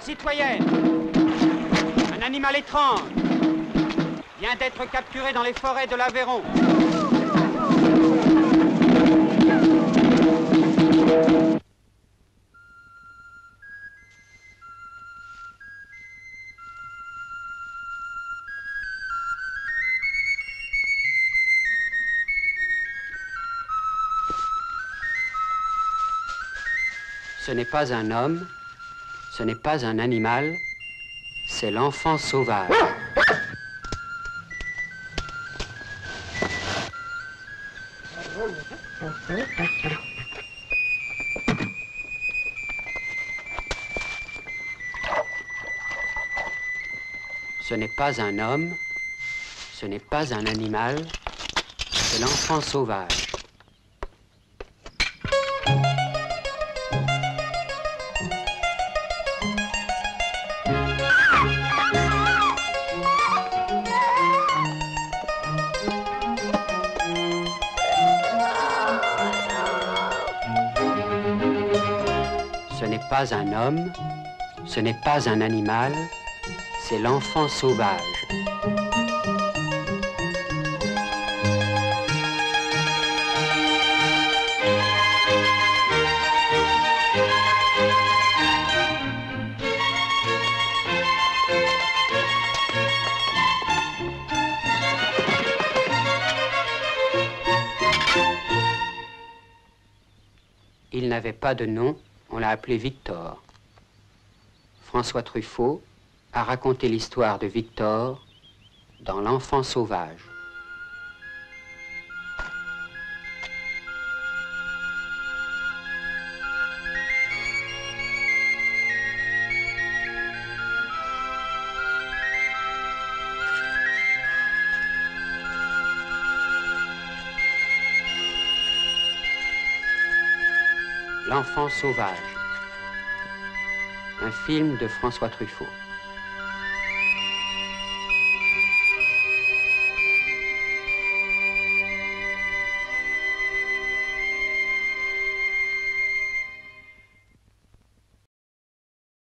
citoyenne. Un animal étrange vient d'être capturé dans les forêts de l'Aveyron. Ce n'est pas un homme, ce n'est pas un animal, c'est l'enfant sauvage. Ce n'est pas un homme, ce n'est pas un animal, c'est l'enfant sauvage. N'est pas un homme, ce n'est pas un animal, c'est l'enfant sauvage. Il n'avait pas de nom, on l'a appelé Victor. François Truffaut a raconté l'histoire de Victor dans L'enfant sauvage. L'enfant sauvage. Un film de François Truffaut.